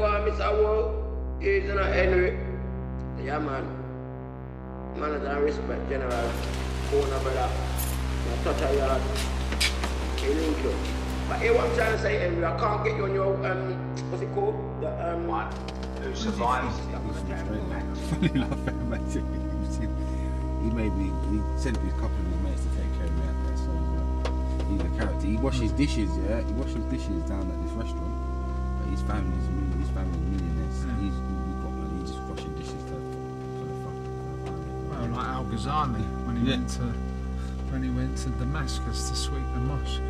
go on, Mr. World. He's in a Henry. Yeah, man. Man, I don't respect General. Corner brother. My touch of yard. He link you. But here what I'm trying to say, Henry, I can't get you on your, um, what's it called? The, um, One who survives. Funny enough, mate. He made me. He sent his couple of his mates to take care of me out there. So uh, he's a character. He washes dishes. Yeah, he washes dishes down at this restaurant. But his family's his family's millionaires. He's we got money. He's just washing dishes for for the fun. For the. Well, like Al Ghazali when he Yeah. went to when he went to Damascus to sweep the mosque,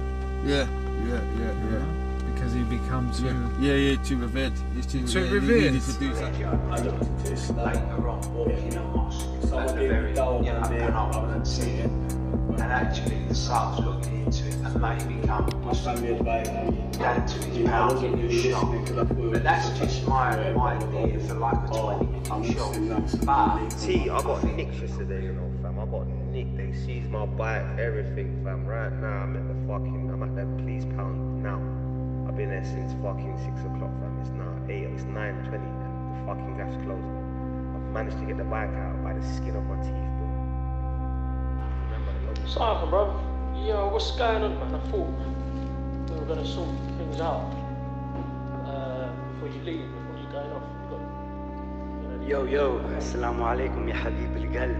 Yeah, yeah, yeah, you know, because he becomes yeah. too. Yeah, yeah, too revered. He's too, Too yeah, he revered. needed to do something. I looked at this later on walking a mosque at the very you know, penultimate scene. And actually the Sultan's looking into it and maybe come down to his pound in your shop. But that's just my, my idea for like a 20 minute shop. But T, I got nicked yesterday, you know, fam. I got nicked. They seized my bike, everything, fam. Right now, I'm at the fucking, I'm at the police pound now. I've been there since fucking six o'clock, fam. It's now eight, it's nine twenty, and the fucking gap's closed. I've managed to get the bike out by the skin of my teeth, bro. Remember the lobby? Simon, bro. Yo, what's going on, man? I thought we were gonna sort things out uh, before you leave, before you going off. You got, Yo, yo, assalamu alaikum, ya habib al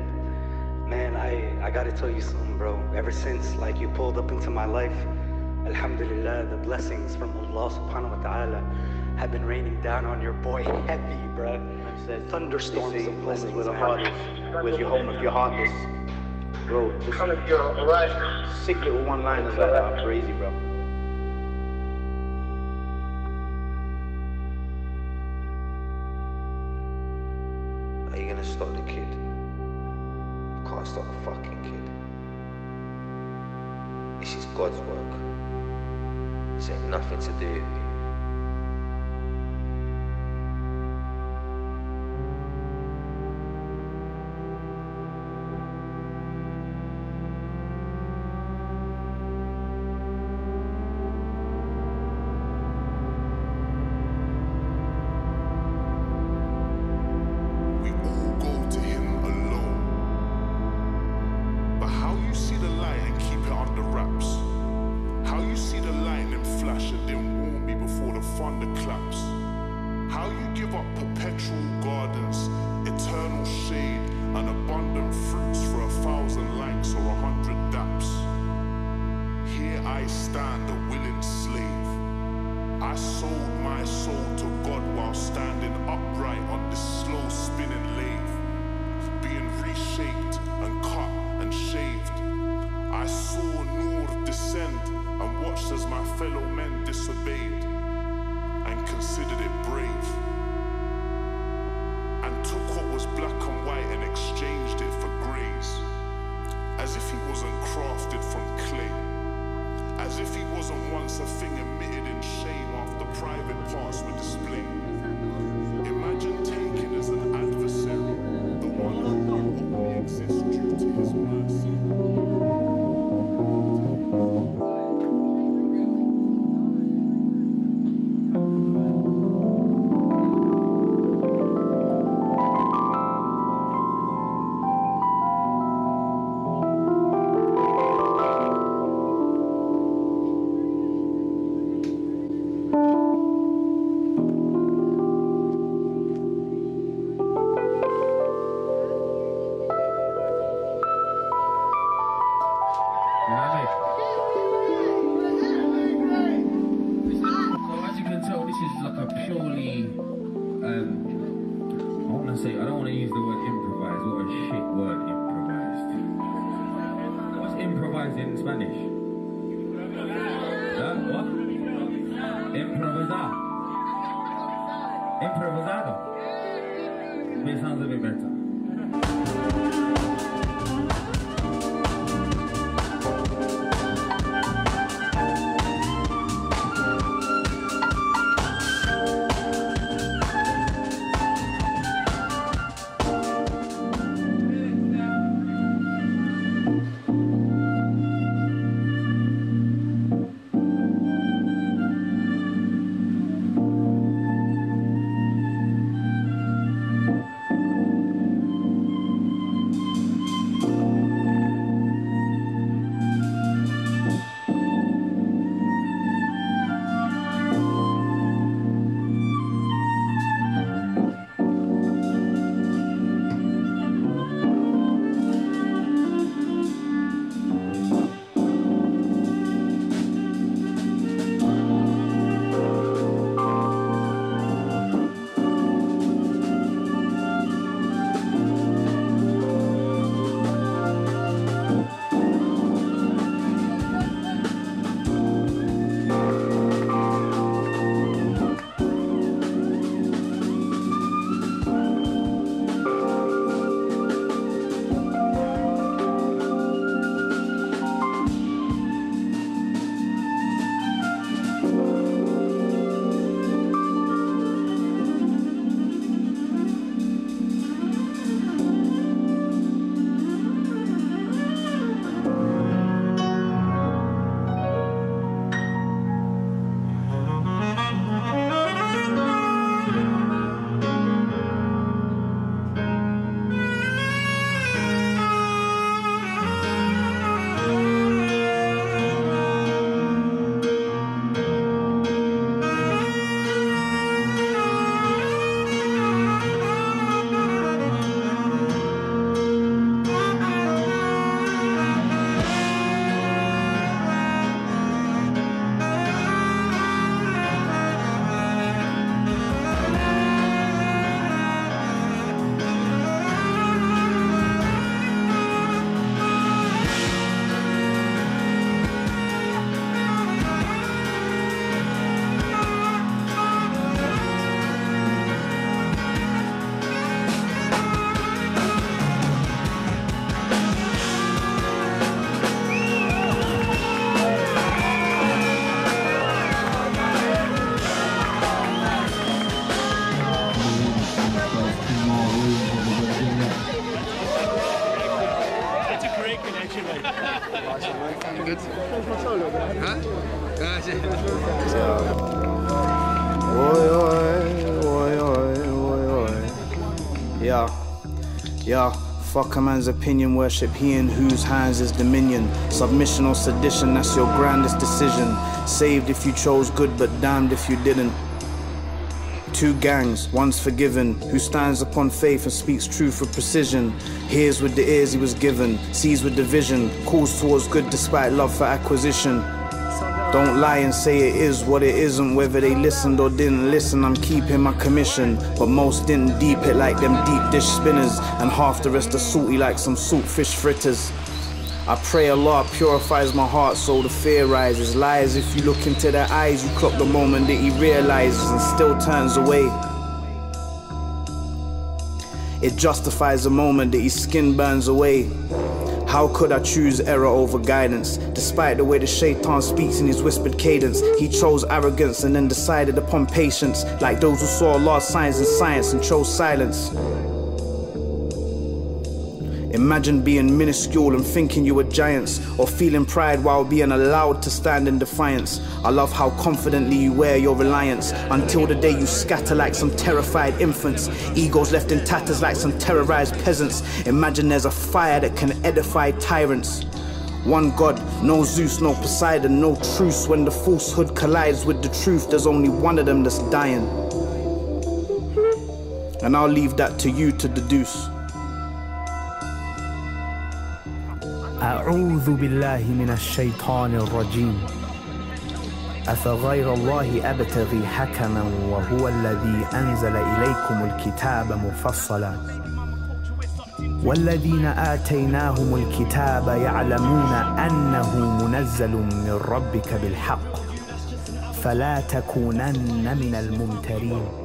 Man, I, I gotta tell you something, bro. Ever since, like, you pulled up into my life, alhamdulillah, the blessings from Allah subhanahu wa ta'ala have been raining down on your boy heavy, bro. Thunderstorms of blessings. with a heart, with your home of your heartless. Bro, just sick little one-liners like that are crazy, bro. Are you gonna stop the kid? You can't stop the fucking kid. This is God's work. This ain't nothing to do Up perpetual improvised in Spanish? Huh? What? Improvisar. Improvisado. It sounds a Oi. Yeah, yeah. Fuck a man's opinion, worship he in whose hands is dominion. Submission or sedition, that's your grandest decision. Saved if you chose good, but damned if you didn't. Two gangs, one's forgiven, who stands upon faith and speaks truth with precision. Hears with the ears he was given, sees with the vision, calls towards good despite love for acquisition. Don't lie and say it is what it isn't, whether they listened or didn't listen. I'm keeping my commission, but most didn't deep it like them deep dish spinners, and half the rest are salty like some salt fish fritters. I pray Allah purifies my heart so the fear rises. Lies if you look into their eyes, you clock the moment that he realizes and still turns away. It justifies the moment that his skin burns away. How could I choose error over guidance? Despite the way the shaitan speaks in his whispered cadence, he chose arrogance and then decided upon patience, like those who saw Allah's signs in science and chose silence. Imagine being minuscule and thinking you were giants, or feeling pride while being allowed to stand in defiance. I love how confidently you wear your reliance until the day you scatter like some terrified infants. Egos left in tatters like some terrorized peasants. Imagine there's a fire that can edify tyrants. One God, no Zeus, no Poseidon, no truce. When the falsehood collides with the truth, there's only one of them that's dying. And I'll leave that to you to deduce. أعوذ بالله من الشيطان الرجيم. أفغير الله أبتغي حكما وهو الذي أنزل إليكم الكتاب مفصلا. والذين آتيناهم الكتاب يعلمون أنه منزل من ربك بالحق. فلا تكونن من الممترين.